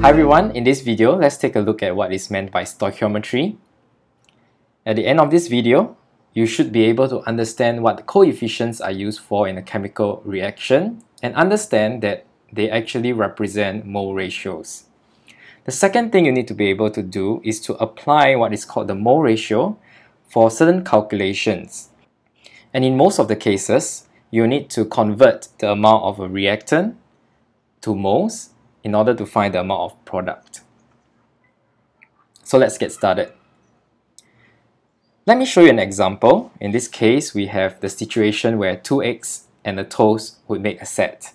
Hi everyone, in this video, let's take a look at what is meant by stoichiometry. At the end of this video, you should be able to understand what coefficients are used for in a chemical reaction and understand that they actually represent mole ratios. The second thing you need to be able to do is to apply what is called the mole ratio for certain calculations. And in most of the cases, you need to convert the amount of a reactant to moles in order to find the amount of product. So let's get started. Let me show you an example. In this case, we have the situation where two eggs and a toast would make a set.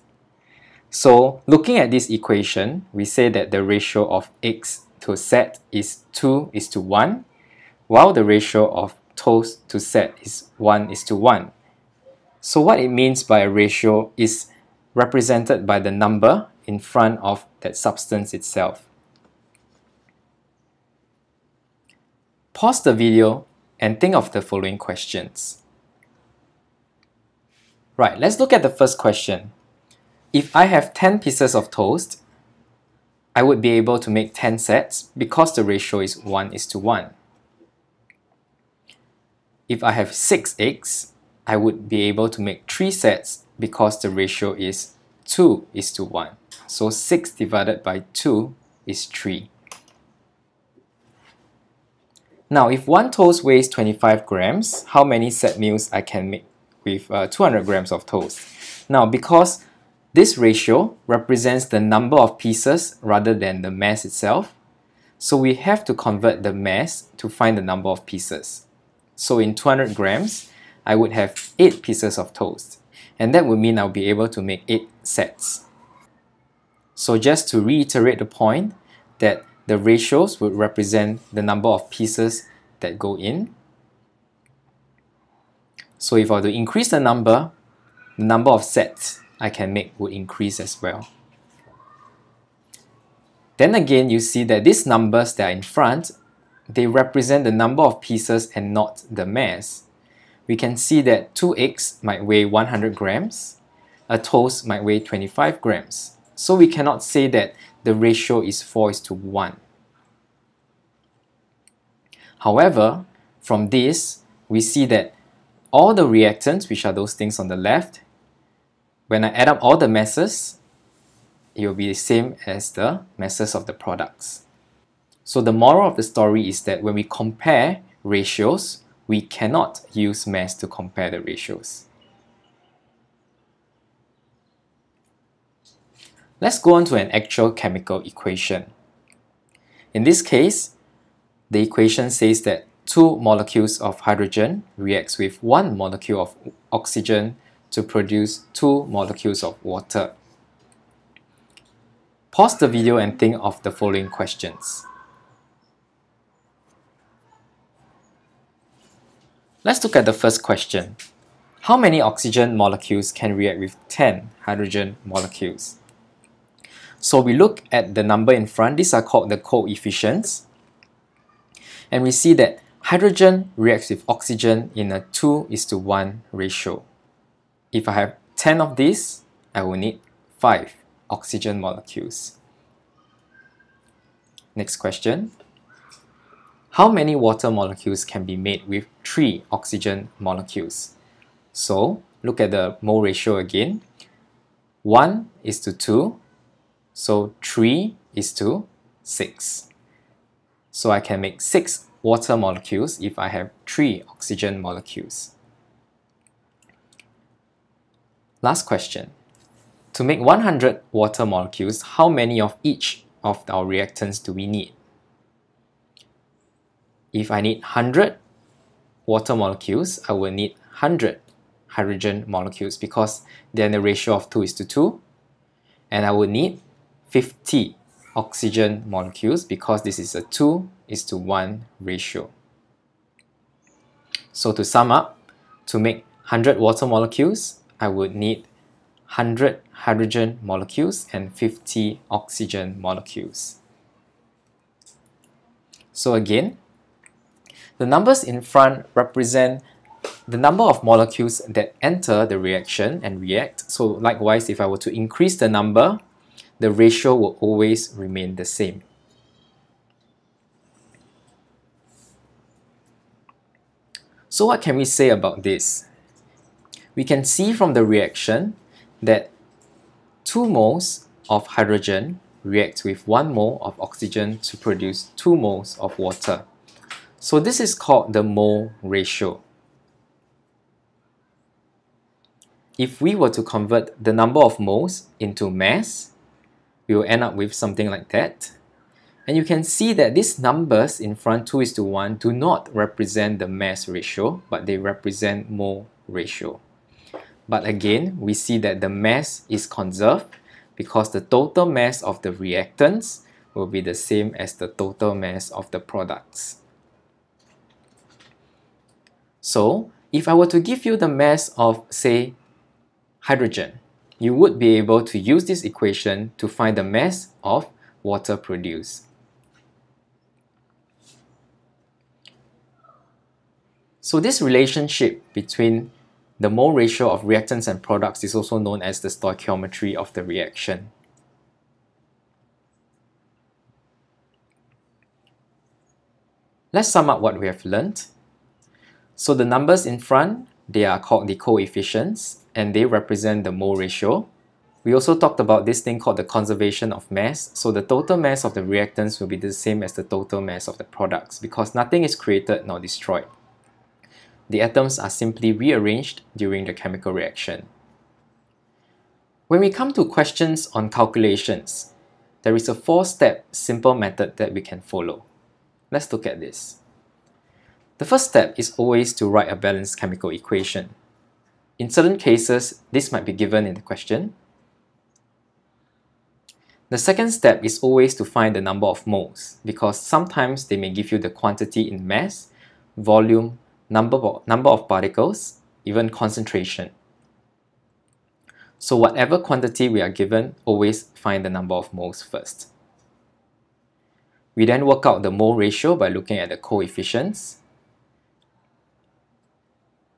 So looking at this equation, we say that the ratio of eggs to set is 2 is to 1, while the ratio of toast to set is 1 is to 1. So what it means by a ratio is represented by the number in front of that substance itself. Pause the video and think of the following questions. Right, let's look at the first question. If I have 10 pieces of toast, I would be able to make 10 sets because the ratio is 1 is to 1. If I have 6 eggs, I would be able to make 3 sets because the ratio is 2 is to 1. So 6 divided by 2 is 3. Now, if one toast weighs 25 grams, how many set meals I can make with uh, 200 grams of toast? Now, because this ratio represents the number of pieces rather than the mass itself, so we have to convert the mass to find the number of pieces. So in 200 grams, I would have 8 pieces of toast, and that would mean I'll be able to make 8 sets. So just to reiterate the point that the ratios would represent the number of pieces that go in. So if I were to increase the number, the number of sets I can make would increase as well. Then again, you see that these numbers that are in front, they represent the number of pieces and not the mass. We can see that 2 eggs might weigh 100 grams, a toast might weigh 25 grams. So we cannot say that the ratio is 4 is to 1. However, from this, we see that all the reactants, which are those things on the left, when I add up all the masses, it will be the same as the masses of the products. So the moral of the story is that when we compare ratios, we cannot use mass to compare the ratios. Let's go on to an actual chemical equation. In this case, the equation says that two molecules of hydrogen reacts with one molecule of oxygen to produce two molecules of water. Pause the video and think of the following questions. Let's look at the first question. How many oxygen molecules can react with 10 hydrogen molecules? So we look at the number in front, these are called the coefficients. And we see that hydrogen reacts with oxygen in a 2 is to 1 ratio. If I have 10 of these, I will need 5 oxygen molecules. Next question. How many water molecules can be made with 3 oxygen molecules? So, look at the mole ratio again. 1 is to 2 so 3 is to 6. So I can make 6 water molecules if I have 3 oxygen molecules. Last question. To make 100 water molecules, how many of each of our reactants do we need? If I need 100 water molecules, I will need 100 hydrogen molecules because they're in the ratio of 2 is to 2. And I would need 50 oxygen molecules because this is a 2 is to 1 ratio. So to sum up, to make 100 water molecules, I would need 100 hydrogen molecules and 50 oxygen molecules. So again, the numbers in front represent the number of molecules that enter the reaction and react. So likewise, if I were to increase the number, the ratio will always remain the same. So what can we say about this? We can see from the reaction that 2 moles of hydrogen react with 1 mole of oxygen to produce 2 moles of water. So this is called the mole ratio. If we were to convert the number of moles into mass, we will end up with something like that. And you can see that these numbers in front 2 is to 1 do not represent the mass ratio, but they represent mole ratio. But again, we see that the mass is conserved because the total mass of the reactants will be the same as the total mass of the products. So, if I were to give you the mass of, say, hydrogen, you would be able to use this equation to find the mass of water produced. So this relationship between the mole ratio of reactants and products is also known as the stoichiometry of the reaction. Let's sum up what we have learned. So the numbers in front, they are called the coefficients and they represent the mole ratio. We also talked about this thing called the conservation of mass. So the total mass of the reactants will be the same as the total mass of the products because nothing is created nor destroyed the atoms are simply rearranged during the chemical reaction. When we come to questions on calculations, there is a four-step simple method that we can follow. Let's look at this. The first step is always to write a balanced chemical equation. In certain cases, this might be given in the question. The second step is always to find the number of moles because sometimes they may give you the quantity in mass, volume, number number of particles, even concentration. So whatever quantity we are given, always find the number of moles first. We then work out the mole ratio by looking at the coefficients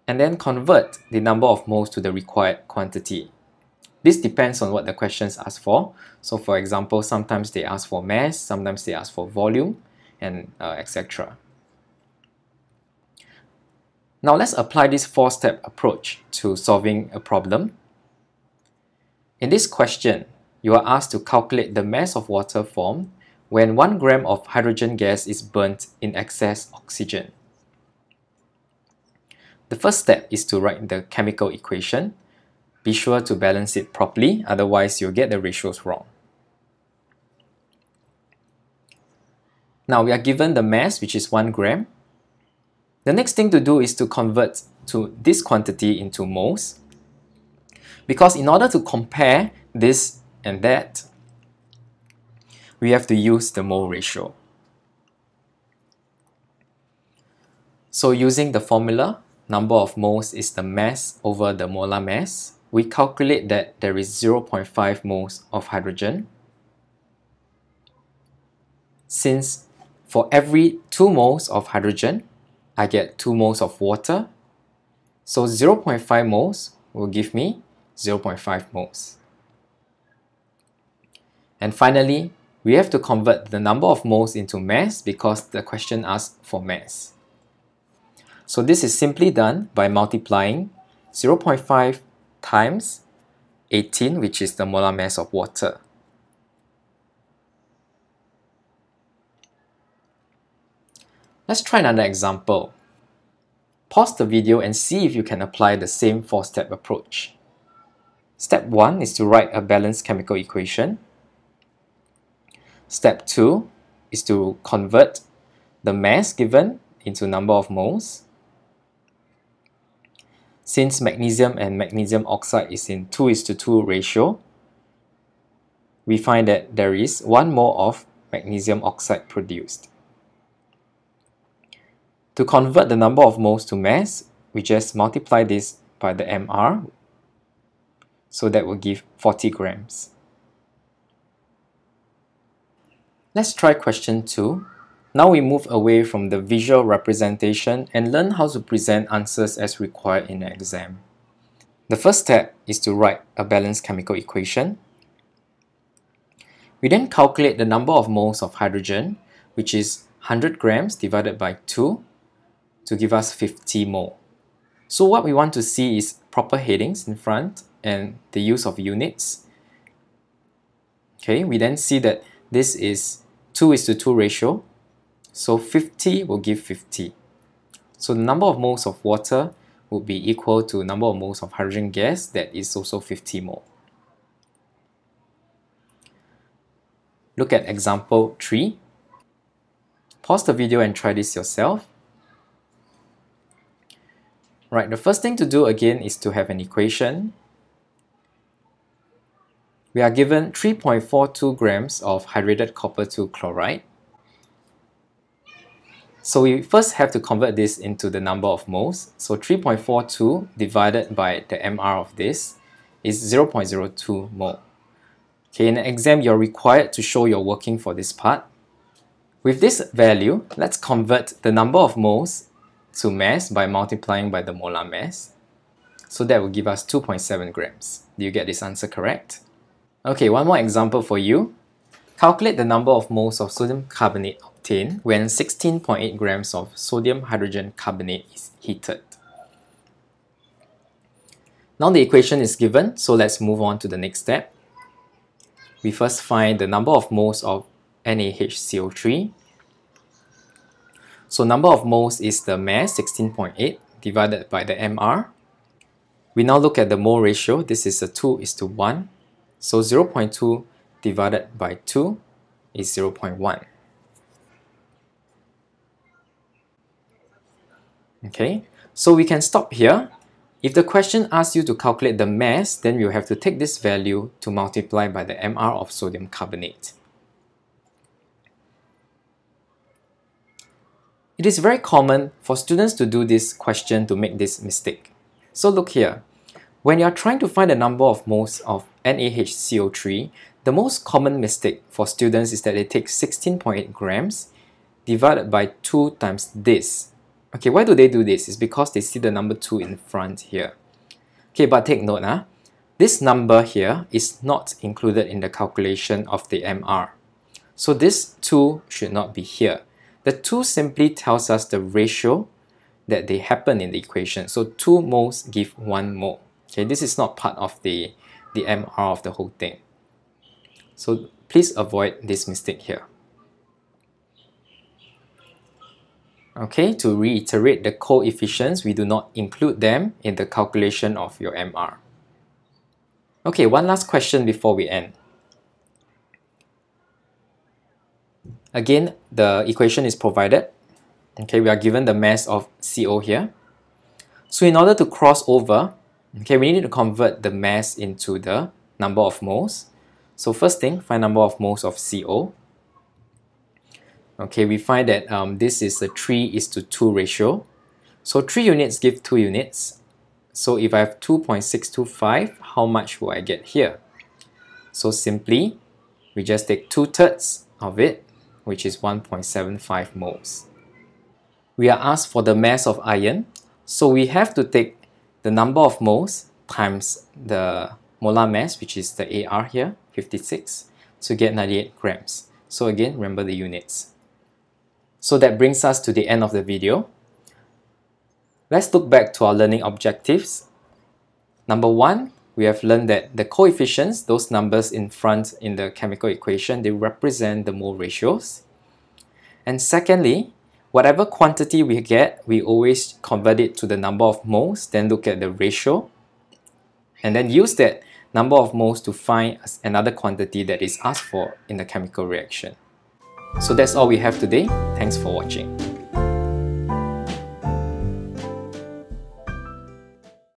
and then convert the number of moles to the required quantity. This depends on what the questions ask for. So for example, sometimes they ask for mass, sometimes they ask for volume, and uh, etc. Now let's apply this four-step approach to solving a problem. In this question, you are asked to calculate the mass of water formed when 1 gram of hydrogen gas is burnt in excess oxygen. The first step is to write the chemical equation. Be sure to balance it properly, otherwise you'll get the ratios wrong. Now we are given the mass, which is 1 gram, the next thing to do is to convert to this quantity into moles because in order to compare this and that, we have to use the mole ratio. So using the formula, number of moles is the mass over the molar mass, we calculate that there is 0.5 moles of hydrogen. Since for every 2 moles of hydrogen, I get 2 moles of water. So 0.5 moles will give me 0.5 moles. And finally, we have to convert the number of moles into mass because the question asks for mass. So this is simply done by multiplying 0.5 times 18, which is the molar mass of water. Let's try another example. Pause the video and see if you can apply the same four-step approach. Step 1 is to write a balanced chemical equation. Step 2 is to convert the mass given into number of moles. Since magnesium and magnesium oxide is in 2 is to 2 ratio, we find that there is 1 mole of magnesium oxide produced. To convert the number of moles to mass, we just multiply this by the MR, so that will give 40 grams. Let's try question 2. Now we move away from the visual representation and learn how to present answers as required in an exam. The first step is to write a balanced chemical equation. We then calculate the number of moles of hydrogen, which is 100 grams divided by 2 to give us 50 mole. So what we want to see is proper headings in front and the use of units. Okay, we then see that this is 2 is to 2 ratio, so 50 will give 50. So the number of moles of water would be equal to number of moles of hydrogen gas that is also 50 mole. Look at example 3. Pause the video and try this yourself. Right, the first thing to do again is to have an equation. We are given 3.42 grams of hydrated copper 2 chloride. So we first have to convert this into the number of moles. So 3.42 divided by the MR of this is 0.02 mole. Okay, in the exam, you're required to show your working for this part. With this value, let's convert the number of moles to mass by multiplying by the molar mass. So that will give us 2.7 grams. Do you get this answer correct? Okay, one more example for you. Calculate the number of moles of sodium carbonate obtained when 16.8 grams of sodium hydrogen carbonate is heated. Now the equation is given, so let's move on to the next step we first find the number of moles of NaHCO3. So number of moles is the mass 16.8 divided by the MR. We now look at the mole ratio. This is a 2 is to 1. So 0.2 divided by 2 is 0.1. Okay, so we can stop here if the question asks you to calculate the mass, then you have to take this value to multiply by the MR of sodium carbonate. It is very common for students to do this question to make this mistake. So look here. When you are trying to find the number of moles of NaHCO3, the most common mistake for students is that they take 16.8 grams divided by 2 times this, Okay, why do they do this? It's because they see the number 2 in front here. Okay, but take note, huh? this number here is not included in the calculation of the MR. So this 2 should not be here. The 2 simply tells us the ratio that they happen in the equation. So 2 moles give 1 mole. Okay, this is not part of the, the MR of the whole thing. So please avoid this mistake here. Okay, to reiterate the coefficients, we do not include them in the calculation of your MR. Okay, one last question before we end. Again, the equation is provided. Okay, we are given the mass of CO here. So in order to cross over, okay, we need to convert the mass into the number of moles. So first thing, find number of moles of CO. Okay, we find that um, this is a 3 is to 2 ratio. So 3 units give 2 units. So if I have 2.625, how much will I get here? So simply, we just take 2 thirds of it, which is 1.75 moles. We are asked for the mass of iron, so we have to take the number of moles times the molar mass, which is the AR here, 56, to get 98 grams. So again, remember the units. So that brings us to the end of the video. Let's look back to our learning objectives. Number one, we have learned that the coefficients, those numbers in front in the chemical equation, they represent the mole ratios. And secondly, whatever quantity we get, we always convert it to the number of moles, then look at the ratio, and then use that number of moles to find another quantity that is asked for in the chemical reaction. So that's all we have today. Thanks for watching.